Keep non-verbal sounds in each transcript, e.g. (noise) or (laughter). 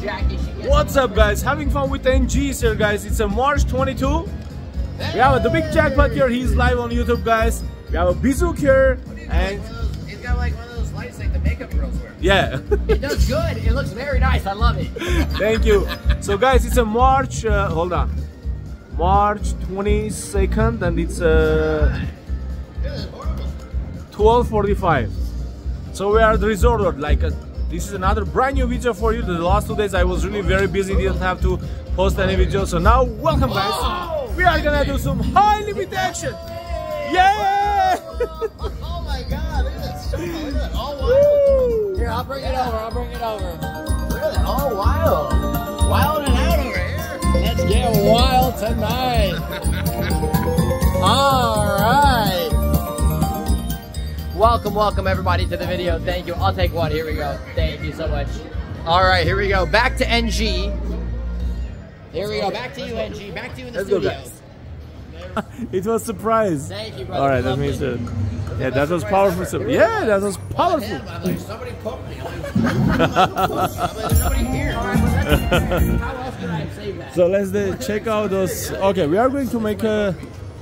Jackie. She gets What's up, guys? Having fun with NGs here, guys. It's a March 22. We have the big jackpot here. He's live on YouTube, guys. We have a Bizook here, and He's got like one of those lights like the makeup girls wear. yeah. (laughs) It does good. It looks very nice. I love it. (laughs) Thank you. So, guys, it's a March. Uh, hold on. March 22nd, and it's uh, 12:45. So we are at the resort. Like, uh this is another brand new video for you. The last two days I was really very busy, didn't have to post any videos. So now, welcome, guys. We are gonna do some high limit action. Yeah! oh my god, look at that. Look at that. All wild. Woo! Here, I'll bring it over. I'll bring it over. Look at that. All wild. Wild and out over here. Let's get wild tonight. (laughs) All right. Welcome, welcome everybody to the video. Thank you. I'll take one. Here we go. Thank you so much. All right, here we go. Back to NG. Here we go. Back to you, NG. Back to you in the Let's studio. guys. (laughs) It was a surprise. Thank you, brother. All right, that means uh, yeah, that was powerful. sur- Yeah, that was powerful. Him. I'm like, somebody poke me. I'm like, (laughs) I'm like, there's nobody here. All right, well, that's- How else can I save that? So let's uh, check out those. Okay, we are going to make a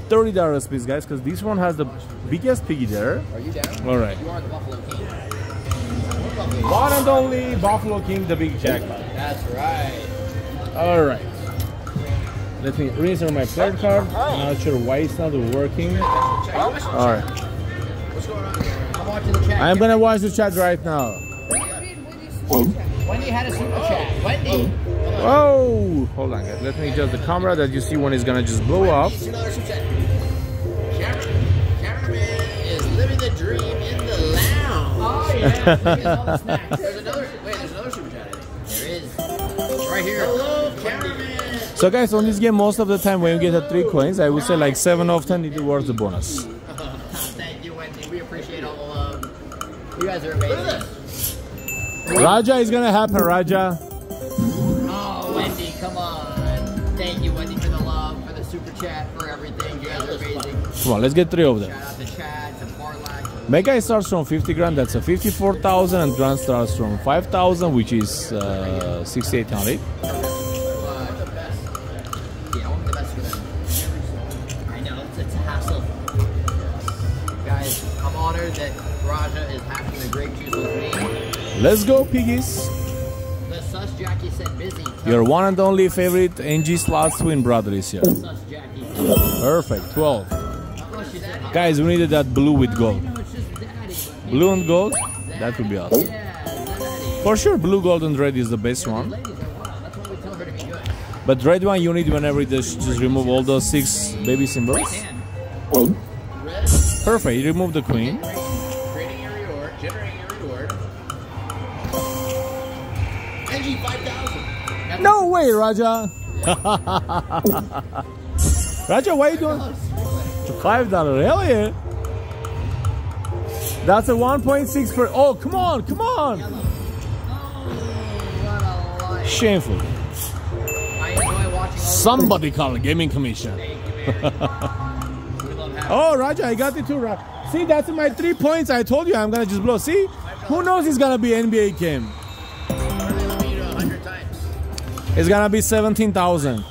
thirty dollar piece, guys, because this one has the biggest piggy there. Are you down? All right, You are the Buffalo King. One and only Buffalo King, the big jackpot. That's right. All right. Let me reinsert my player oh. card. Oh. I'm not sure why it's not working. All right. What's going on here? I'm watching the chat. I'm gonna watch the chat right now. Wendy had a super chat. Wendy. Whoa! Hold on, guys. Let me adjust the camera that you see when it's gonna just blow up. There's another. Wait, there's another super chat. I think. There is. Right here. Hello, cameraman. So guys, on this game, most of the time when you get a three coins, I would say like seven of ten it worth the bonus. Thank you, Wendy. We appreciate all the love. You guys are amazing. Raja is gonna happen, Raja. Oh, Wendy, come on. Thank you, Wendy, for the love, for the super chat, for everything. You guys are amazing. Come on, let's get three of them. Mega starts from 50 grand, that's a 54,000, and Grand starts from 5,000, which is uh, 6,800. Uh, the best. Yeah, I want the best for them. I know, it's, it's a hassle. Guys, I'm honored that Raja is having the grape juice with me. Let's go, piggies. The sus Jackie said busy. Your one and only favorite NG slots twin brother is here. sus Jackie said. Perfect, 12. How much is that? Guys, we needed that blue with gold. Blue and gold, that would be awesome. For sure, blue, gold, and red is the best one. But red one you need whenever you just, just remove all those six baby symbols. Perfect, remove the queen. creating a reward, generating a reward. NG 5000. No way, Raja. (laughs) Raja, why you doing? Five dollar, hell yeah. That's a 1.6 per. Oh, come on, come on. Shameful. Somebody call the gaming commission. (laughs) Oh, Raja, I got it too. See, that's my three points. I told you I'm gonna just blow. See, who knows it's gonna be NBA game. Really love you to 100 times. It's gonna be 17,000.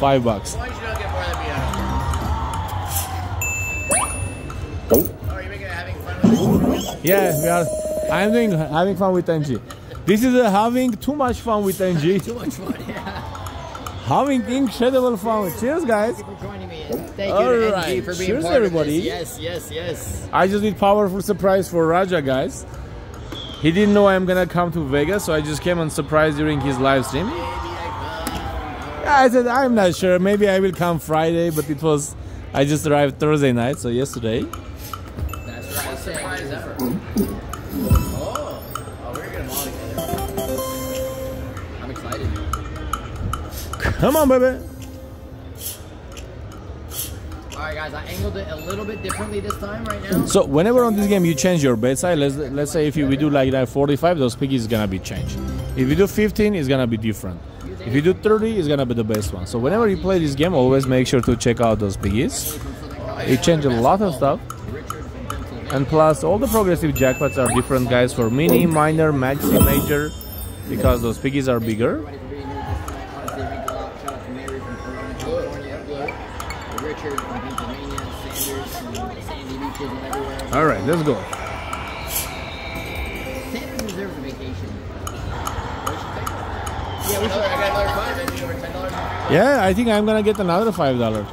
Five bucks. Yeah, we are. I'm doing having fun with NG. This is uh, having too much fun with NG. (laughs) Too much fun, yeah. Having incredible fun. Cheers, guys. Thank you for joining me. and Thank All you to right. NG for being Cheers, part everybody. of this. Yes, yes, yes. I just did powerful surprise for Raja, guys. He didn't know I'm gonna come to Vegas, so I just came and surprised during his live stream. I I said I'm not sure. Maybe I will come Friday, but it was I just arrived Thursday night, so yesterday. Right. Surprise ever. Oh, oh, we're gonna all together. I'm excited. Come on, baby. Guys. I angled it a little bit differently this time right now. So whenever on this game you change your bet size, let's let's say if you, we do like that 45, those piggies is gonna be changed. If you do 15, it's gonna be different. If you do 30, it's gonna be the best one. So whenever you play this game, always make sure to check out those piggies. It changes a lot of stuff. And plus, all the progressive jackpots are different, guys, for mini, minor, maxi, major. because those piggies are bigger. All right, let's go. Yeah, I think I'm gonna get another five dollar.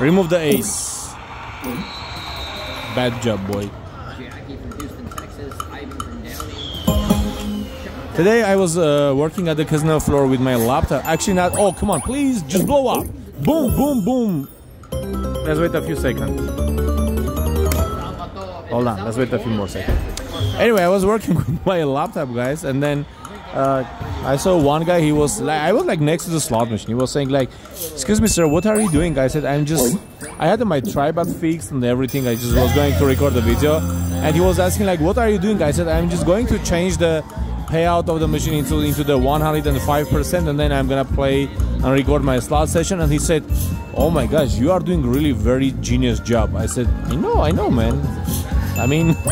Remove the ace. Bad job, boy. Today I was uh, working at the casino floor with my laptop. Actually, not. Oh, come on, please, just blow up. Boom, boom, boom. Let's wait a few seconds. Hold on, let's wait a few more seconds. Anyway, I was working (laughs) with my laptop, guys, and then uh, I saw one guy. He was like, I was like next to the slot machine. He was saying like, "Excuse me, sir, what are you doing?" I said, "I'm just." I had my tripod fixed and everything. I just was going to record the video, and he was asking like, "What are you doing?" I said, "I'm just going to change the payout of the machine into into the 105 percent, and then I'm gonna play and record my slot session." And he said, "Oh my gosh, you are doing really very genius job." I said, "I know, I know, man. I mean." (laughs)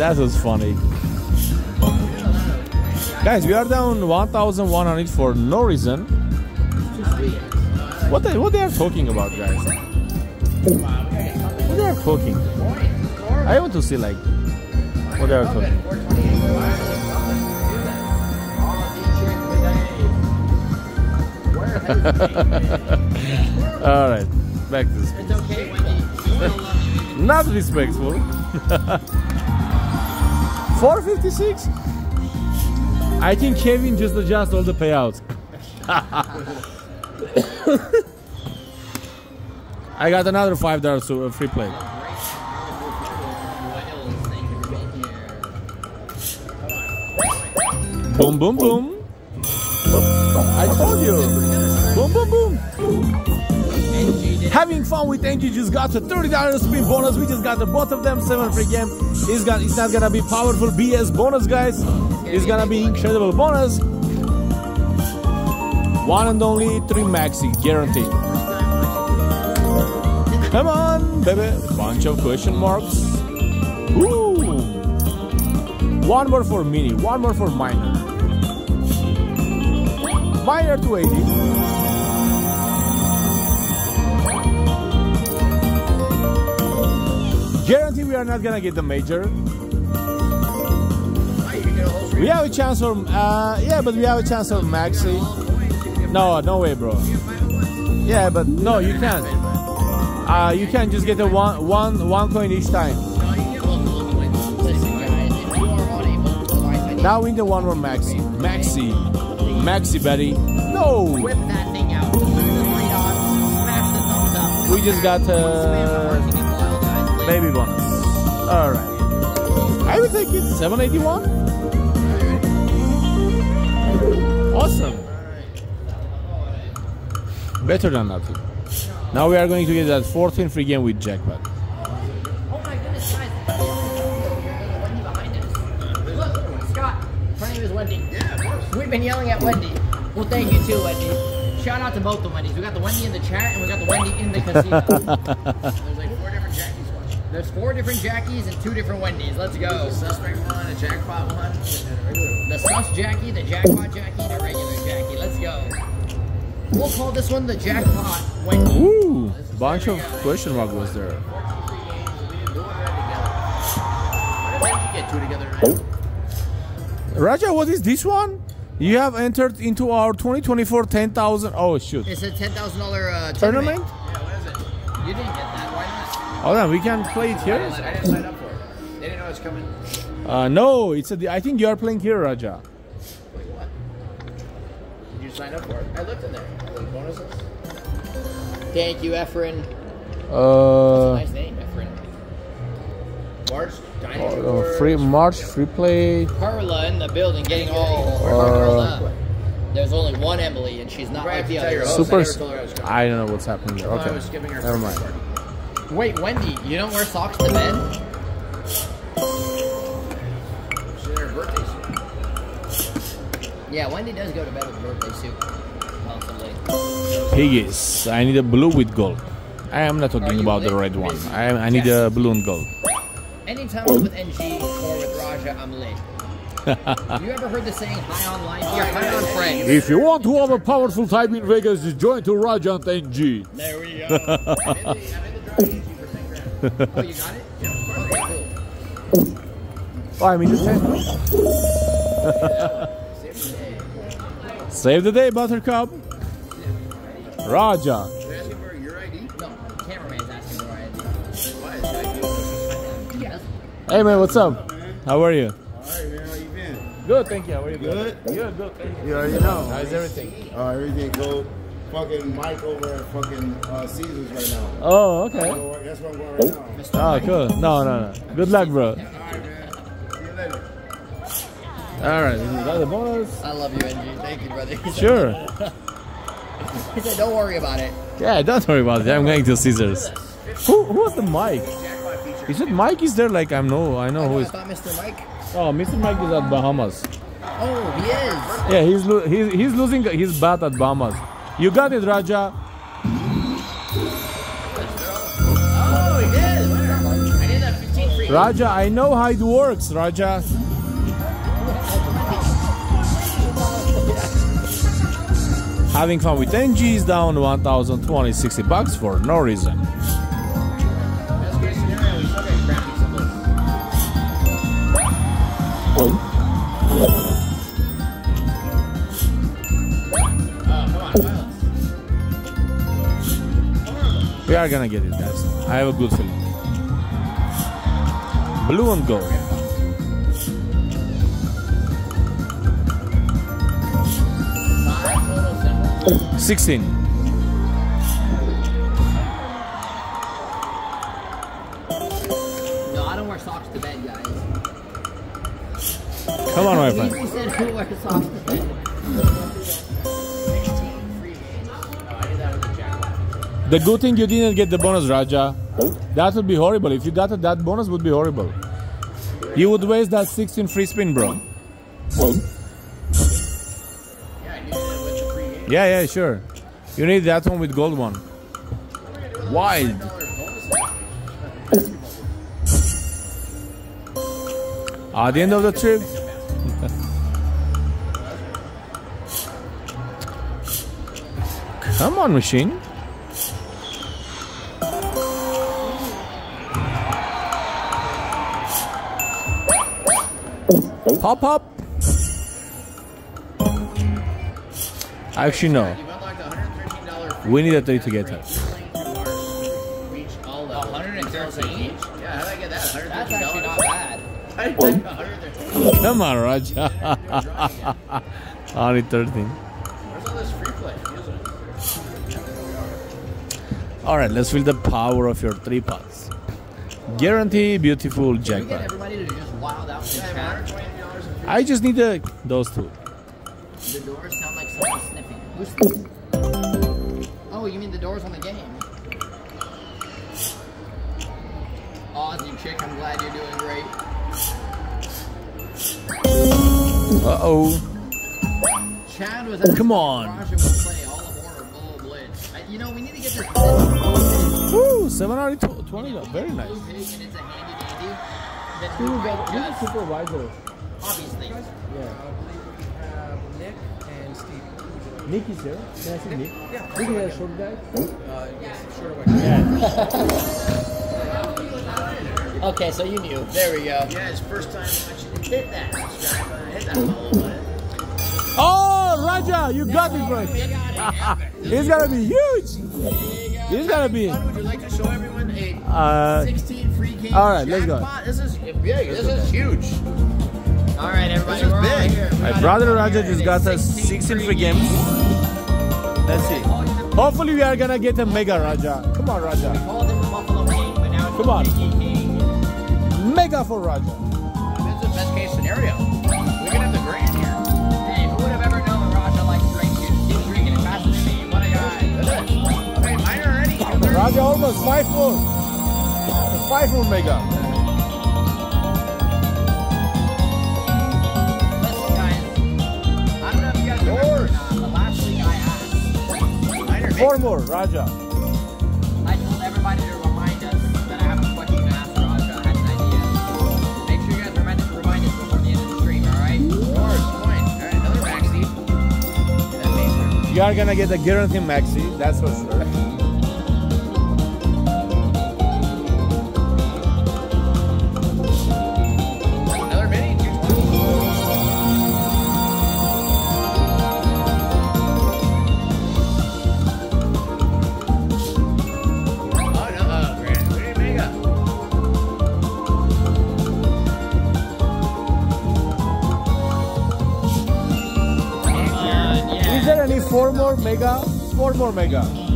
That was funny. Guys, we are down 1,100 for no reason. What they, what they are talking about, guys? What they are talking? I want to see like what they are talking. (laughs) All right, back to this. It's okay, Not respectful. (laughs) 456. I think Kevin just adjust all the payouts. I got another five dollars to uh, free play. Boom, boom, boom. I told you. Boom, boom, boom. Having fun with NG just got a $30 spin bonus. We just got the both of them, seven free game. It's, got, it's not gonna be powerful BS bonus, guys. It's gonna be incredible bonus. One and only three maxi, guaranteed. Come on, baby. Bunch of question marks. Ooh. One more for mini, one more for minor. Minor 280. Guarantee we are not gonna get the major. We have a chance for uh, yeah, but we have a chance for maxi. No, no way, bro. Yeah, but no, you can't. Uh, you can't just get a one, one, one coin each time. Now we need one more maxi, maxi, maxi, buddy. No, the we just got uh, wild guys. baby bonus. All right, I would take it. 781. Awesome. Better than nothing. Now we are going to get that 14 free game with jackpot. Oh my goodness, guys. Wendy behind us. Look, Scott. Her name is Wendy. Yeah. We've been yelling at Wendy. Well, thank you too, Wendy. Shout out to both the Wendy's. We got the Wendy in the chat and we got the Wendy in the (laughs) casino. There's like four different Jackies watching. There's four different Jackies and two different Wendy's. Let's go. The Suspect one, a jackpot one, and a regular The sus Jackie, the jackpot Jackie, the regular Jackie. Let's go. We'll call this one the jackpot Wendy. Ooh, bunch of question mark was there. Get two together. Raja, what is this one? You have entered into our 2024 10,000. Oh shoot! It's a ten thousand dollar uh, Tournament? Yeah, what is it? You didn't get that. Why not? Hold on, we can play it I here. didn't, I didn't sign up for it. They didn't know it was coming. Uh, no, it's a. I think you are playing here, Raja. Wait, what? Did you sign up for it? I looked in there. Are those bonuses? Thank you, Efren. Uh, Nice name, Efren. March, Dynasty uh, free March free play. Carla in the building, getting all. Carla. There's only one Emily, and she's not Right, like the tell your others. Super. I never told her I was coming. I don't know what's happening there. I Okay, was skipping her never mind. Party. Wait, Wendy, you don't wear socks to bed? She's in her birthday suit. Yeah, Wendy does go to bed with a birthday suit. Possibly. Piggies. I need a blue with gold. I am not talking you about the red one. I, I need a blue and gold. Anytime I'm with NG or with Raja, I'm lit. Have (laughs) you ever heard the saying high on life? You're high on friends. If you want to have a powerful time in Vegas, just join to Rajant NG. There we go. (laughs) I'm in the, I'm in the drawing for 10 grand. Oh, you got it? Yeah, of course. Okay, cool. Oh, I mean, just Save the day. save the day, Buttercup. Raja. They're asking for your ID? No, cameraman's asking for my ID. Why is that you? Yes. Hey man, what's up? How are you? Alright, man, how you been? Good, thank you. How are you? Good? Good, good. Thank you. You already know. How's everything? Uh, everything go. Fucking Mike over at fucking uh, Caesars right now. Oh, okay. So, that's where I'm going right now. Oh, cool. No, no, no. Good luck, bro. Alright, man. See you later. All right, you got the bonus. I love you, NG. Thank you, brother. He (laughs) said- Sure. He said, don't worry about it. Yeah, don't worry about it. I'm going to Caesars. Who, who was the Mike? Is it Mike? Is there like I'm no? I know who I is. thought Mr. Mike. Oh, Mr. Mike is at Bahamas. Oh, he is. Yeah, he's lo- he's he's losing his bat at Bahamas. You got it, Raja. I did that 15 free. Raja, I know how it works, Raja. Having fun with NG is down 1,020, 60 bucks for no reason. Are gonna get it, guys. I have a good feeling. Blue and gold. Five total symbols. 16. No, I don't wear socks to bed, guys. Come on, my (laughs) friend. The good thing you didn't get the bonus, Raja. That would be horrible. If you got it, that bonus would be horrible. You would waste that 16 free spin, bro. Yeah, yeah, sure. You need that one with gold one. Wild. At the end of the trip. (laughs) Come on, machine. Pop up. Actually, no. You've unlocked a $113 free We need a three to get her. playing through Mars. Reach all levels. 113? Yeah, how did I get that? That's actually not bad. I did $113. Come on, Raja. (laughs) Only 13. Where's all this free play? All right, let's feel the power of your three pots. Guarantee beautiful jackpot. I the have chat. $120 in free I just need the, those two. The doors sound like someone sniffing. Who's sniffing? Oh, you mean the doors on the game? Aussie chick, I'm glad you're doing great. Uh oh. Chad was asking Come on. Raja will play all of War or Bull Blitz. I, you know, we need to get this Woo, 7 out of 20. Very nice. blue pig and it's a handy dandy. Then Who we is might that- who's the just, supervisor? obviously. Nick and Steve. Nick is here. Can I see Nick? Yeah. Look at that short guy. Uh, yes, sure. Why (laughs) Okay, so you knew. There we go. Yeah, it's first time watching. Hit that subscribe. Hit that follow button. Oh, Raja, you got it, bro. (laughs) It's gonna be huge. It's gonna be. Would you like to show everyone a Uh, 16 free games all right, let's go. jackpot? This is big. This is huge. All right, everybody, This is we're big. here. my brother Raja just got us 16 free games. Let's see. Hopefully, we are gonna get a mega Raja. Come on, Raja. Called him the Buffalo King, but now it's Come on. the Biggie King. Mega for Raja. This is the best case scenario. We can have the grand here. Hey, who would have ever known Raja likes drink juice? He's drinking it faster than me. What a guy. Okay, mine already. Raja almost five more. Five more mega. Four more, Raja. I told everybody to remind us that I have a question to ask Raja. I had an idea. Make sure you guys remember to remind us before the end of the stream, alright? Of course, fine. Alright, another maxi. You are gonna get a guaranteed maxi, that's for sure. Mega? Four more mega.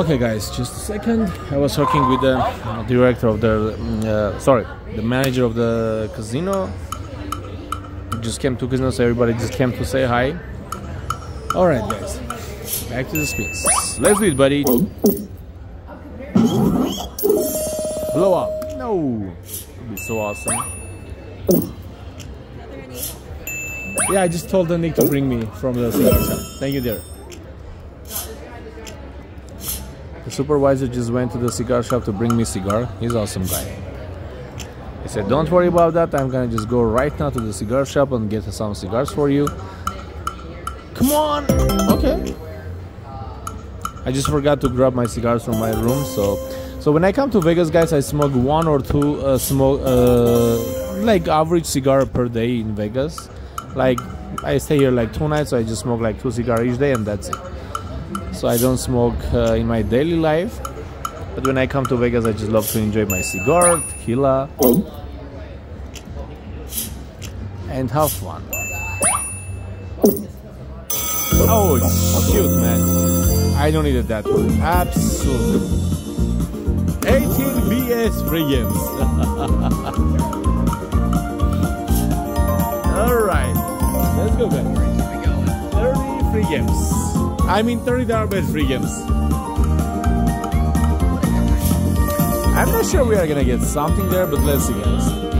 Okay, guys, just a second. I was talking with the director of the, mm, uh, sorry, the manager of the casino. Just came to casino, so everybody just came to say hi. All right, guys, back to the spins. Let's do it, buddy. Blow up. No, would be so awesome. Yeah, I just told the Nick to bring me from the shop. Thank you, dear. The supervisor just went to the cigar shop to bring me cigar. He's awesome guy. He said, "Don't worry about that. I'm gonna just go right now to the cigar shop and get some cigars for you." Come on. Okay. I just forgot to grab my cigars from my room, so so when I come to Vegas, guys, I smoke one or two uh, smoke uh, like average cigar per day in Vegas. Like I stay here like two nights, so I just smoke like two cigars each day, and that's it. So I don't smoke uh, in my daily life. But when I come to Vegas, I just love to enjoy my cigar, tequila, and have fun. Oh shoot, man! I don't need that one. Absolutely. 18 BS free games. (laughs) All right, let's go, guys. 30 free games. I mean 30 dollar bet free games. I'm not sure we are gonna get something there, but let's see, guys.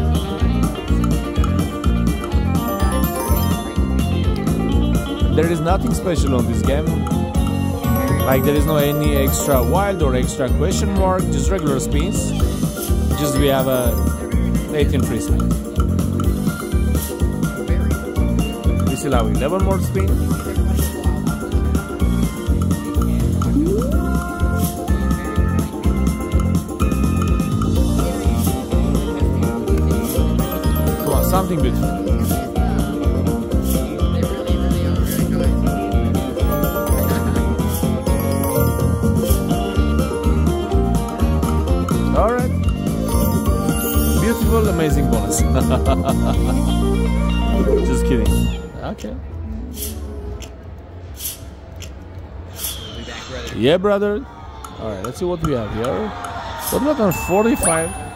There is nothing special on this game. Like there is no any extra wild or extra question mark, just regular spins. Just we have a 18 free spin. We still have 11 more spin. Something beautiful. Amazing bonus. (laughs) Just kidding. Okay. Yeah, brother. All right, let's see what we have here. What about on 45?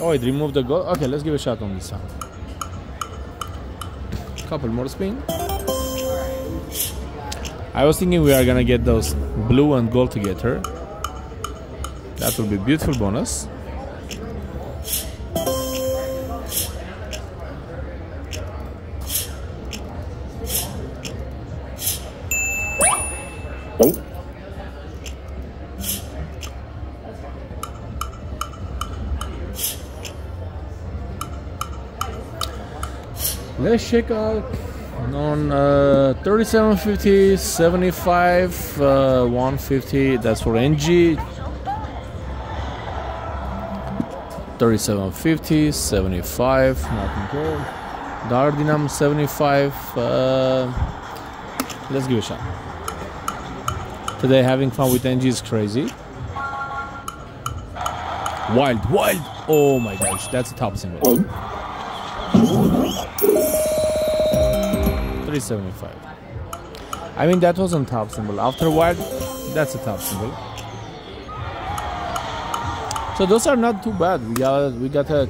Oh, it removed the gold. Okay, let's give a shot on this one. Couple more spin. I was thinking we are gonna get those blue and gold together. That will be beautiful bonus. Let's check out on uh, 3750, 75, uh, 150. That's for NG. 3750, 75, nothing good. Dardinam 75. Uh, let's give it a shot. Today having fun with NG is crazy. Wild, wild. Oh my gosh, that's a top single. 375. I mean, that wasn't top symbol. After a while, that's a top symbol. So those are not too bad. We got we got a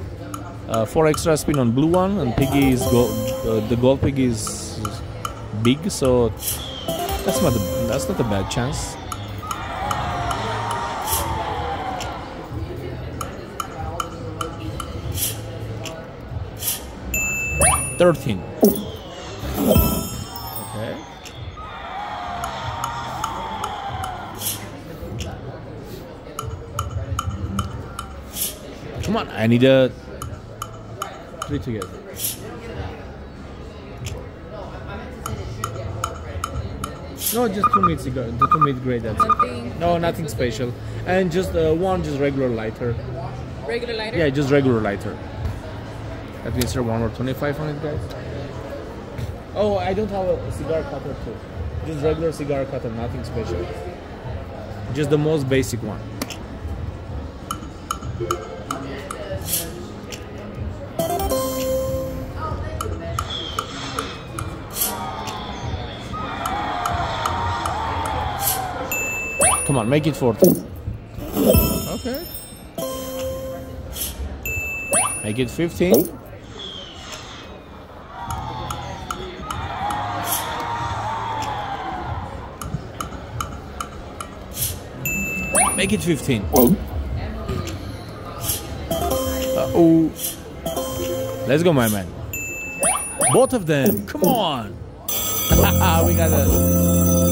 uh, four extra spin on blue one, and piggy is gold. Uh, the gold piggy is big, so that's not a, that's not a bad chance. Thirteen. I need a three together. No, just two meat cigar, the two meat grade. That's it. Nothing No, nothing special, and just uh, one, just regular lighter. regular lighter? Yeah, just regular lighter. That means there one or twenty-five on it, guys. Oh, I don't have a cigar cutter too. Just regular cigar cutter, nothing special. Just the most basic one. Come on, make it 40. Okay. Make it 15. Make it 15. Uh-oh. Let's go, my man. Both of them. Come on. (laughs) we got that,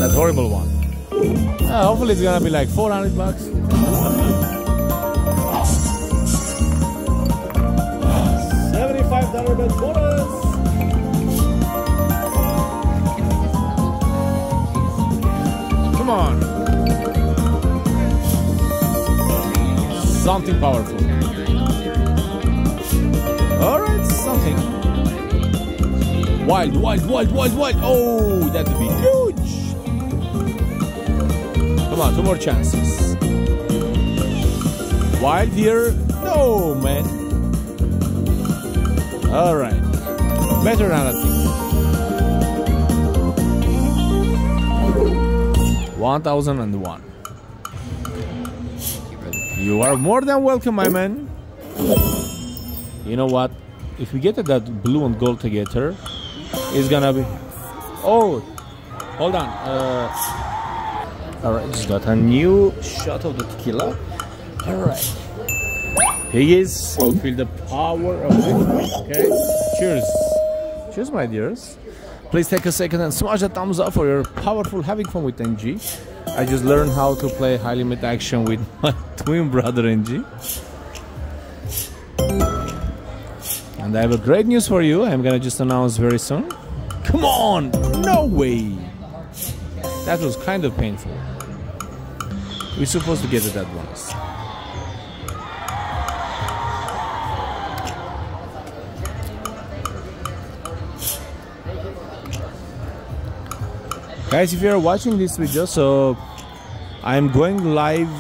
that horrible one. Uh, hopefully it's gonna be like 400 bucks. Seventy-five dollar bet bonus. Come on. Something powerful. All right, something. Wild, wild, wild, wild, wild. Oh, that would be. Come on, two more chances. Wild here? No, man. All right. Better than I think. 1001. You are more than welcome, my man. You know what? If we get that blue and gold together, it's gonna be. Oh, hold on. Uh, all right, just got a new shot of the tequila. All right. Piggies, feel the power of it. Okay. Cheers. Cheers, my dears. Please take a second and smash a thumbs up for your powerful having fun with NG. I just learned how to play high limit action with (laughs) my twin brother NG. And I have a great news for you. I'm gonna just announce very soon. Come on! No way! That was kind of painful. We're supposed to get it at once. Guys, if you're watching this video, so I'm going live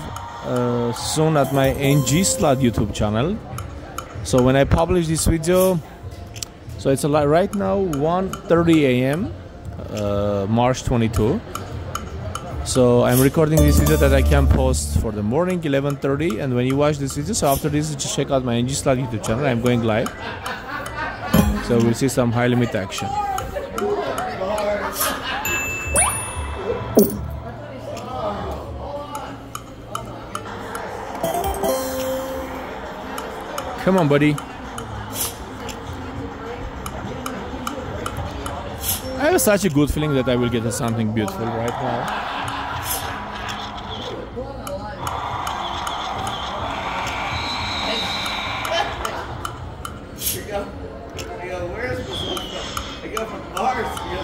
uh, soon at my NG Slot YouTube channel. So when I publish this video, so it's a right now 1:30 a.m. Uh, March 22. So I'm recording this video that I can post for the morning 11:30, and when you watch this video, so after this, just check out my NG Slot YouTube channel. I'm going live, so we'll see some high limit action. Come on, buddy. I have such a good feeling that I will get something beautiful right now.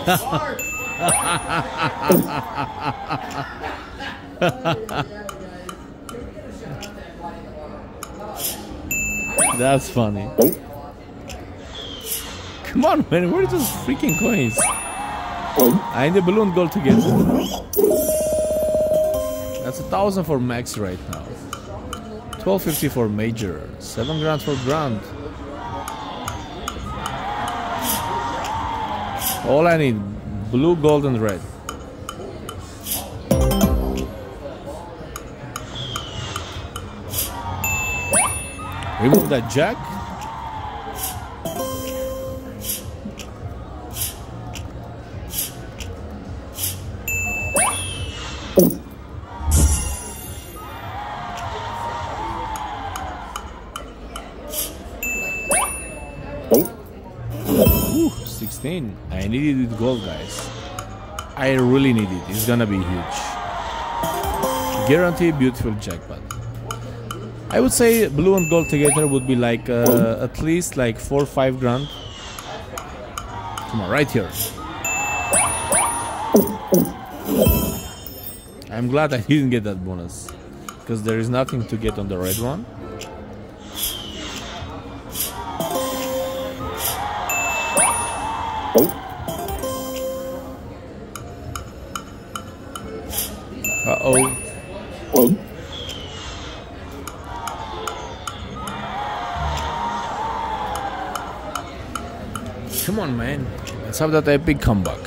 (laughs) That's funny. Come on, man, where are those freaking coins? I need the balloon gold together. That's a thousand for max right now. Twelve fifty for major. Seven grand for grand. All I need, blue, gold and red. Remove that jack. Gold, guys. I really need it. It's gonna be huge. Guarantee beautiful jackpot. I would say blue and gold together would be like uh, at least like four or five grand. Come on, right here. I'm glad I didn't get that bonus because there is nothing to get on the red one. Come on, man. Let's have that epic comeback.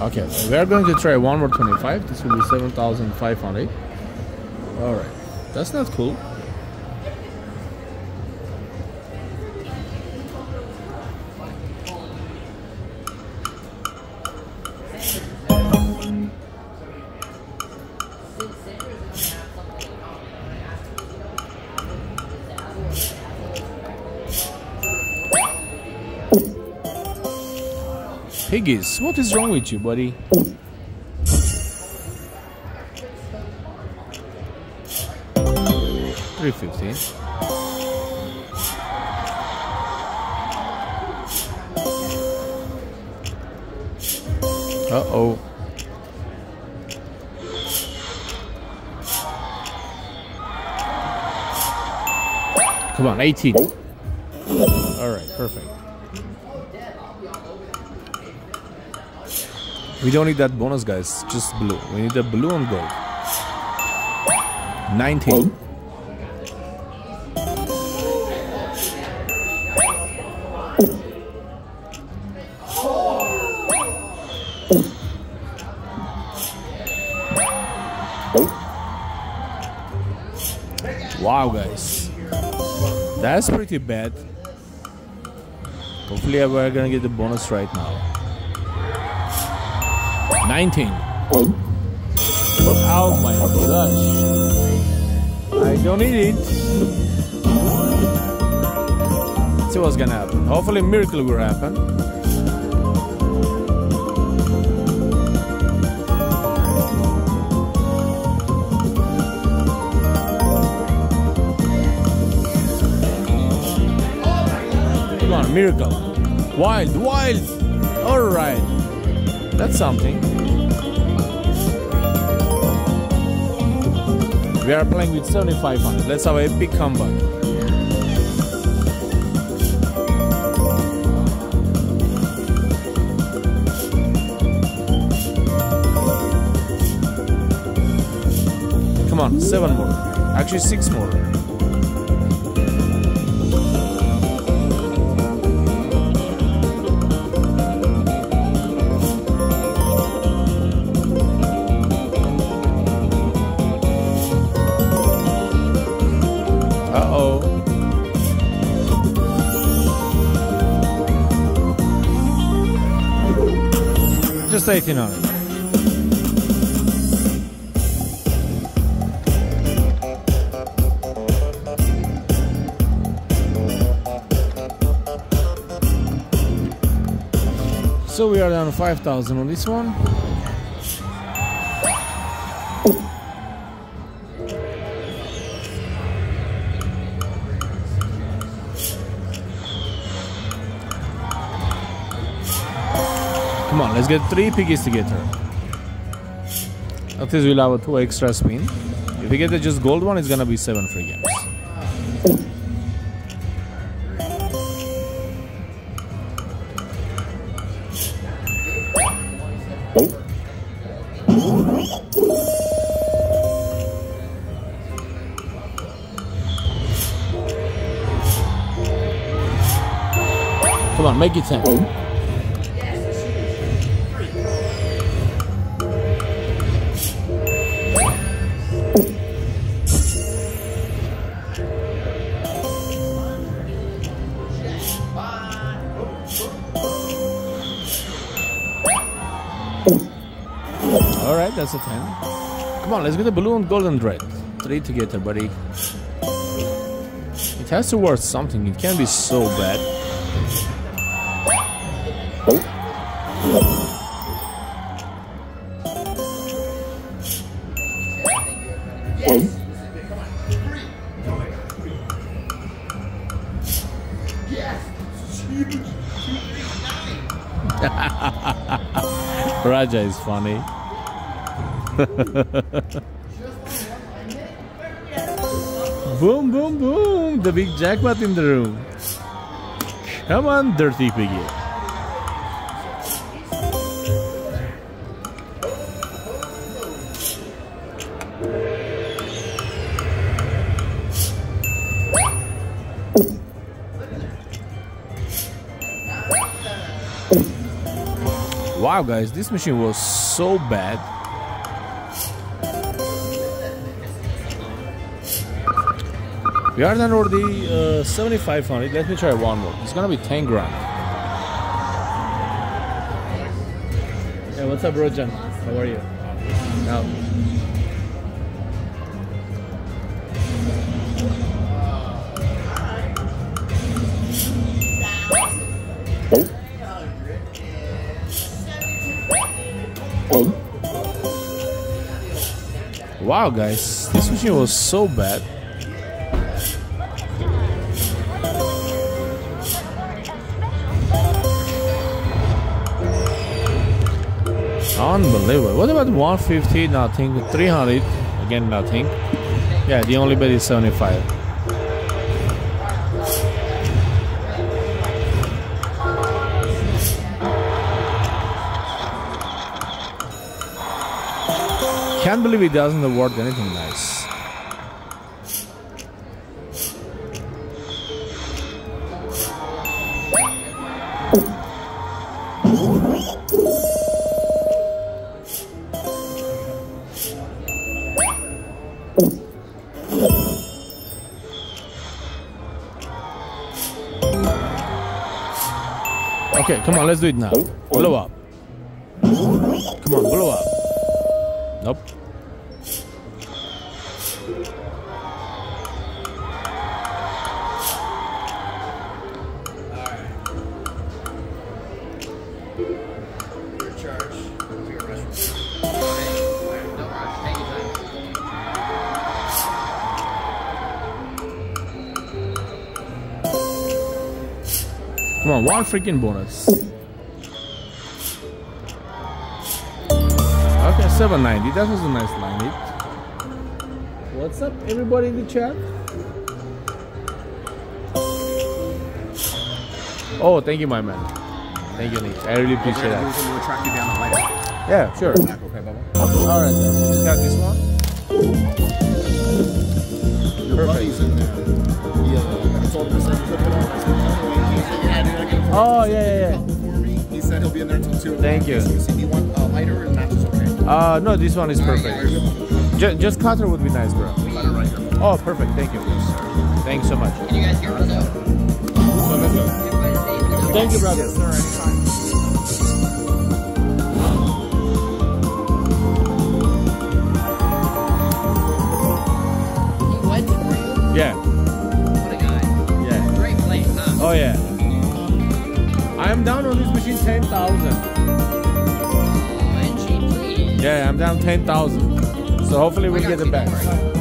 Okay, so we are going to try one more 25. This will be 7,500. Alright, that's not cool. What is wrong with you, buddy? Three fifty. Uh oh. Come on, 18. We don't need that bonus, guys. Just blue. We need the blue and gold. 19. Wow, guys. That's pretty bad. Hopefully, we're gonna get the bonus right now. 19. Oh my gosh. I don't need it. Let's see what's gonna happen. Hopefully, miracle will happen. Come on, miracle. Wild, wild. All right. That's something. We are playing with 7500. Let's have a big comeback. Come on, seven more. Actually, six more. Just 18 on it. So we are down 5,000 on this one. Let's get three piggies together. At least we'll have a two extra spin. If we get the just gold one, it's gonna be seven free games. Come on, make it 10. Come on, let's get a blue and gold and red. Three together, buddy. It has to worth something, it can't be so bad. (laughs) Raja is funny. (laughs) boom, boom, boom! The big jackpot in the room. Come on, dirty piggy. Wow, guys, this machine was so bad. We are done already uh, 7500. Let me try one more. It's gonna be 10 grand. Hey, what's up, Rojan? How are you? Now. Wow, guys, this machine was so bad. Unbelievable. What about 150? Nothing. 300? Again, nothing. Yeah, the only bet is 75. Can't believe it doesn't award anything nice. Come on, let's do it now. Oh, oh. Blow up. Freaking bonus. Okay, 790. That was a nice line hit. What's up, everybody in the chat? Oh, thank you, my man. Thank you, Nick. I really appreciate that. to attract you down the. Yeah, sure. Okay, Bubba. All right. We just got this one. Your buddy's in there. Oh, yeah, yeah, yeah. for me. He said he'll be in there until 2 Thank you. So you me one uh, lighter and matches okay? Uh, no, this one is perfect. good. Ju- just cutter would be nice, bro. Right. Oh, perfect. Thank you. Thanks so much. Can you guys hear us out? Thank you, brother. Yes, sir. Machine 10,000. Yeah, I'm down 10,000. So hopefully we'll get it back.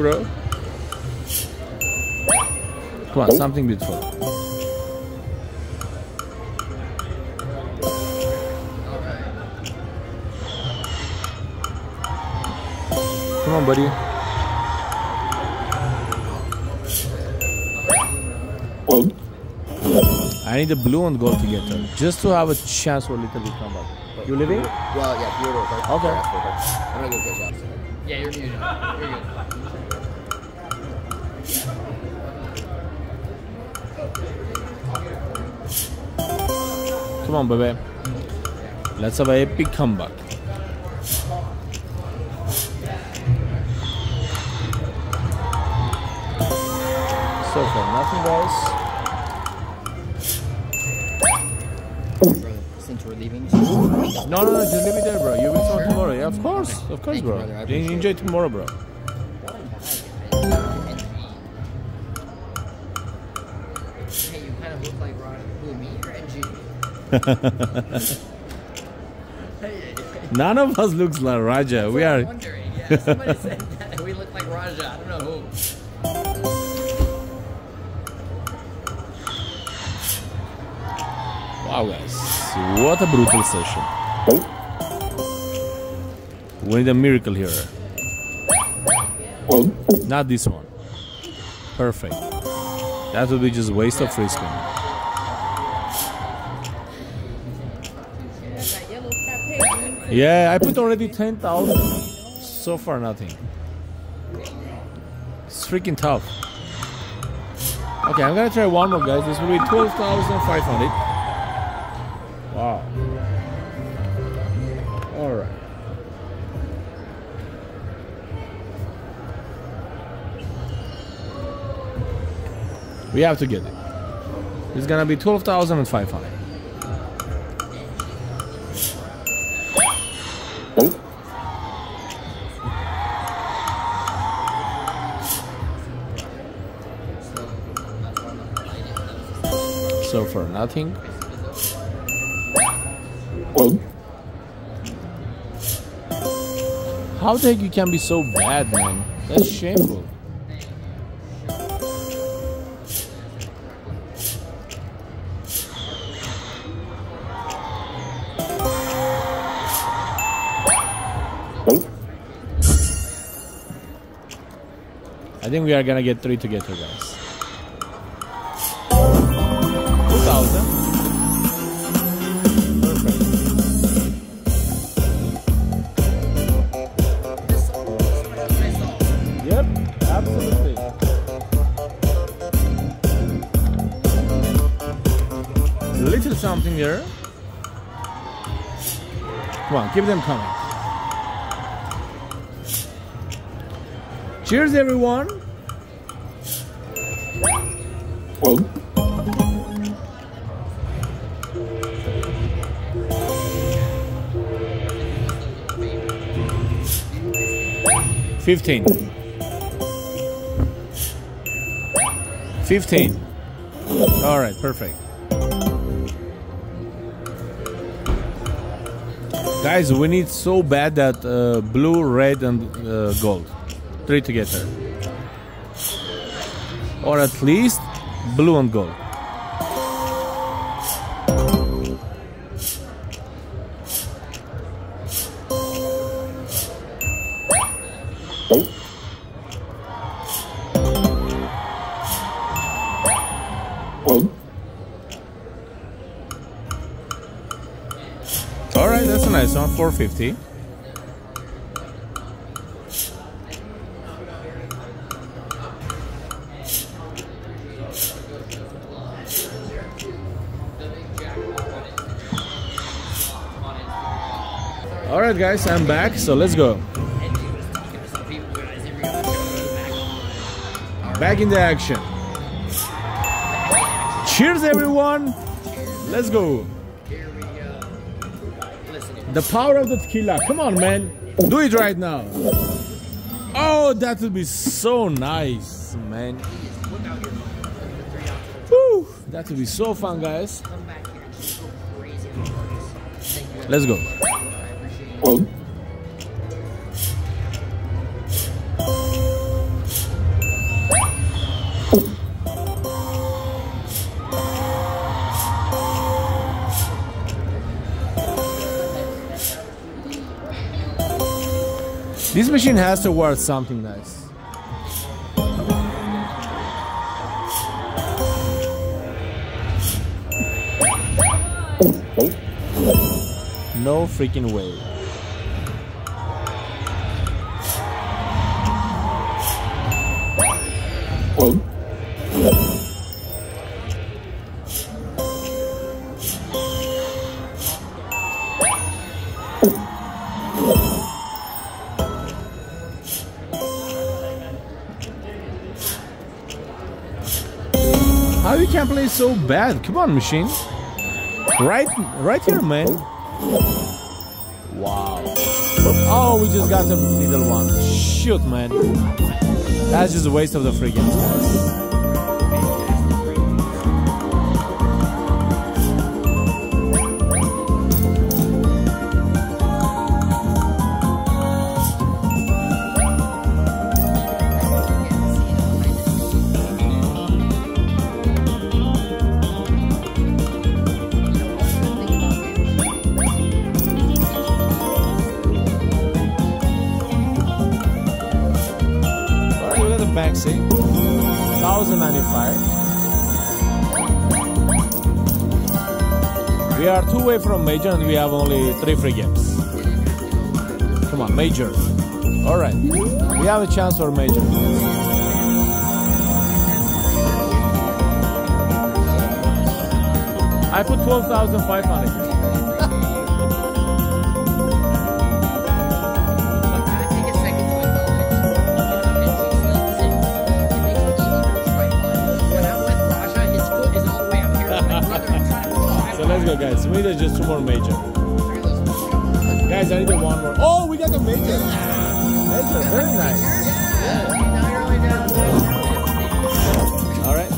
Bro. Come on, something beautiful. Come on, buddy. I need the blue and gold together just to have a chance for a little bit comeback. You leaving? Well, yeah, Theodore. Park. Okay. Yeah, I'm gonna go catch up. Yeah, you're muted. You're good. Come on, baby. Let's have a epic comeback. So far, nothing, guys. Since we're leaving. No, no, no, just leave it there, bro. You will start tomorrow. Yeah, of course, of course, bro. You Enjoy tomorrow, bro. (laughs) None of us looks like Raja. We I'm are. wondering. Yeah, somebody said that we look like Raja. I don't know who. Wow, guys. What a brutal session. We need a miracle here. Not this one. Perfect. That would be just waste of free spin. Yeah, I put already 10,000. So far, nothing. It's freaking tough. Okay, I'm gonna try one more, guys. This will be 12,500. Wow. Alright. We have to get it. It's gonna be 12,500. So far, nothing. How the heck you can be so bad, man? That's shameful. Oh. I think we are gonna get three together, guys. Come on, keep them coming. Cheers, everyone. Fifteen. Fifteen. All right, perfect. Guys, we need so bad that uh, blue, red, and uh, gold, three together, or at least blue and gold. 250. Alright guys, I'm back, so let's go. Back in the action. Cheers everyone! Let's go! The power of the tequila. Come on, man. Do it right now. Oh, that would be so nice, man. Woo, that would be so fun, guys. Let's go. This machine has to worth something nice. No freaking way. So bad? Come on, machine. Right, right here, man. Wow. Oh, we just got the middle one. Shoot, man. That's just a waste of the freaking guys. Are two away from major and we have only three free games. Come on, major. Alright. We have a chance for major. I put 12,500. Guys. We need just two more major. Guys, I need one more. Oh, we got the major. Major, very nice. Only All right.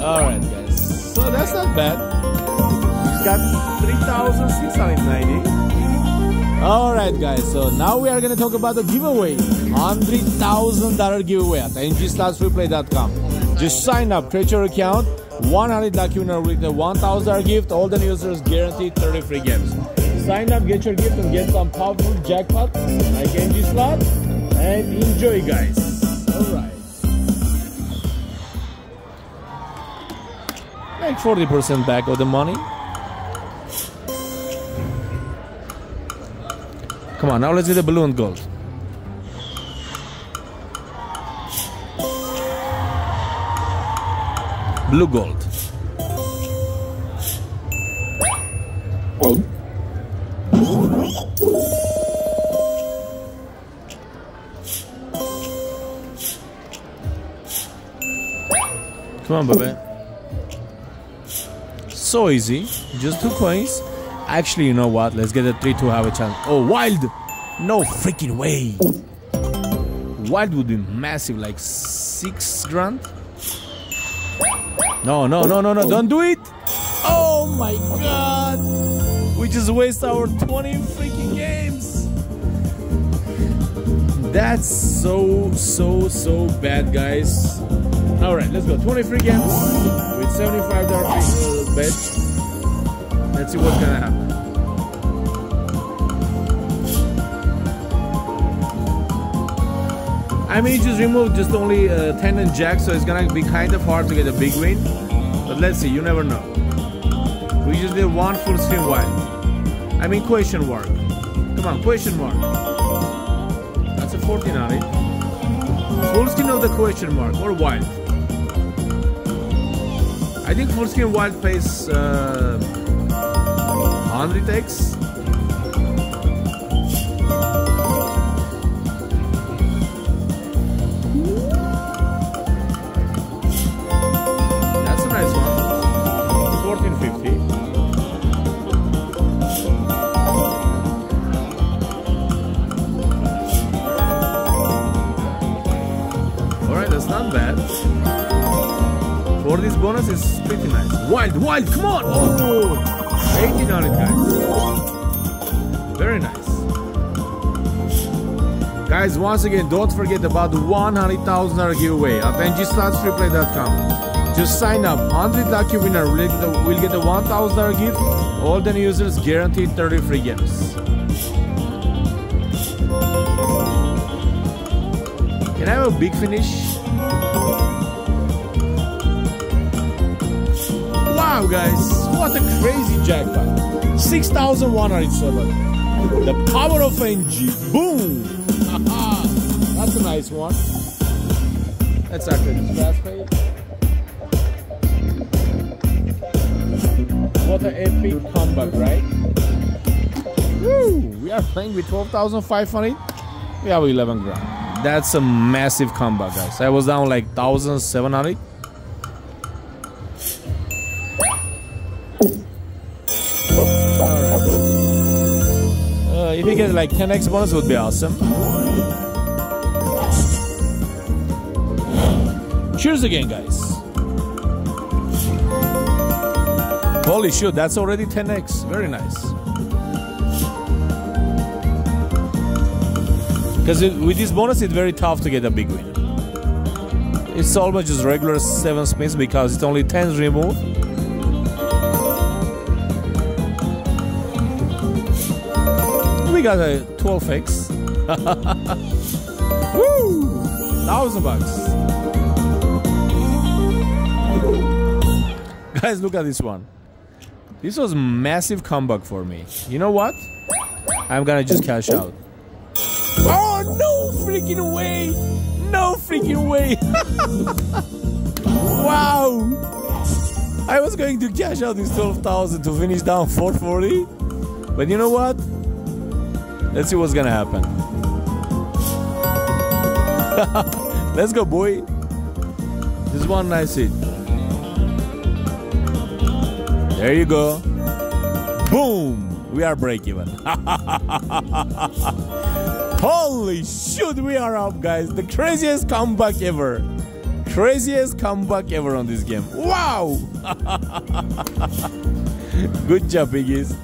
All right, guys. So that's not bad. He's got 3,690. All right, guys. So now we are going to talk about the giveaway. $100,000 giveaway at ngslotsfreeplay.com. Just sign up, create your account. 100 lucky winner with the $1,000 gift. All the users guaranteed 30 free games. Sign up, get your gift, and get some powerful jackpot like NG Slot. And enjoy, guys. All right. Like 40% back of the money. Come on, now let's get the balloon gold. Blue gold. Come on, baby. So easy. Just two coins. Actually, you know what? Let's get a three to have a chance. Oh, wild! No freaking way. Wild would be massive, like six grand. No, no, no, no, no! Don't do it! Oh my god! We just waste our 20 freaking games. That's so, so, so bad, guys. All right, let's go. 20 free games with $75 free bet. Let's see what's gonna happen. I mean, just removed just only uh, 10 and jack, so it's gonna be kind of hard to get a big win. But let's see, you never know. We just did one full screen wild. I mean, question mark. Come on, question mark. That's a 14 on it. Full screen of the question mark or wild. I think full screen wild pays uh, 100x. For this bonus is pretty nice. Wild, wild, come on! Oh! 18 on it, guys. Very nice. Guys, once again, don't forget about the $100,000 giveaway at ngslotsfreeplay.com. Just sign up. 100 lucky winner will get the, will get a $1,000 gift. All the new users guaranteed 30 free games. Can I have a big finish? Wow, guys, what a crazy jackpot! 6,107. The power of NG. Boom! That's a nice one. After this last page. What an epic comeback, right? Woo! We are playing with 12,500. We have 11 grand. That's a massive comeback, guys. I was down like 1,700. Get like 10x bonus would be awesome. Cheers again, guys. Holy shit, that's already 10x. Very nice. Because with this bonus, it's very tough to get a big win. It's almost just regular 7 spins because it's only 10 removed. We got a 12x. (laughs) Woo! Thousand bucks. Guys, look at this one. This was massive comeback for me. You know what? I'm gonna just cash out. Oh no freaking way! No freaking way! (laughs) wow! I was going to cash out this 12,000 to finish down 440. But you know what? Let's see what's gonna happen. (laughs) Let's go, boy. This one nice hit. There you go. Boom! We are break even. (laughs) Holy shit, we are up, guys. The craziest comeback ever. Craziest comeback ever on this game. Wow! (laughs) Good job, Piggies.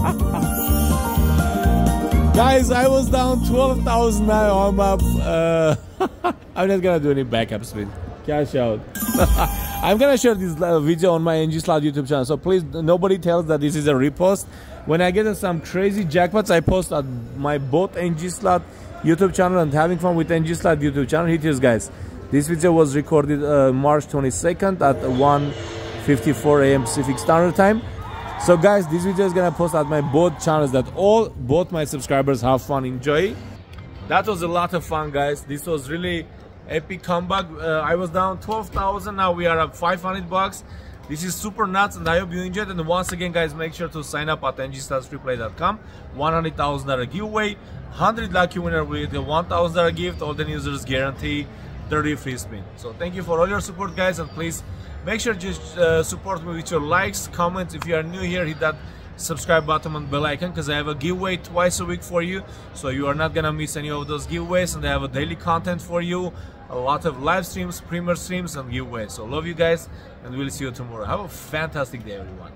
(laughs) Guys, I was down 12,000 now. I'm up. Uh, (laughs) I'm not gonna do any backup spin. Cash out. (laughs) I'm gonna share this uh, video on my NG Slot YouTube channel. So please, nobody tells that this is a repost. When I get some crazy jackpots, I post at my both NG Slot YouTube channel and having fun with NG Slot YouTube channel. Hit this, guys. This video was recorded uh, March 22nd at 1:54 a.m. Pacific Standard Time. So guys, this video is gonna post at my both channels that all both my subscribers have fun, enjoy. That was a lot of fun, guys. This was really epic comeback. Uh, I was down 12,000. Now we are up 500 bucks. This is super nuts, and I hope you enjoyed. And once again, guys, make sure to sign up at ngslotsfreeplay.com. $100,000 giveaway. 100 lucky winner with a $1,000 gift. All the users guarantee 30 free spin. So thank you for all your support, guys, and please make sure to uh, support me with your likes, comments. If you are new here, hit that subscribe button and bell icon because I have a giveaway twice a week for you. So you are not gonna miss any of those giveaways, and I have a daily content for you. A lot of live streams, premier streams, and giveaways. So love you guys, and we'll see you tomorrow. Have a fantastic day, everyone.